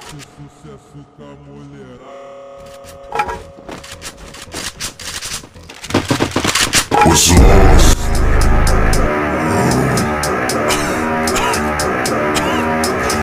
sucesso com a mulherada. What's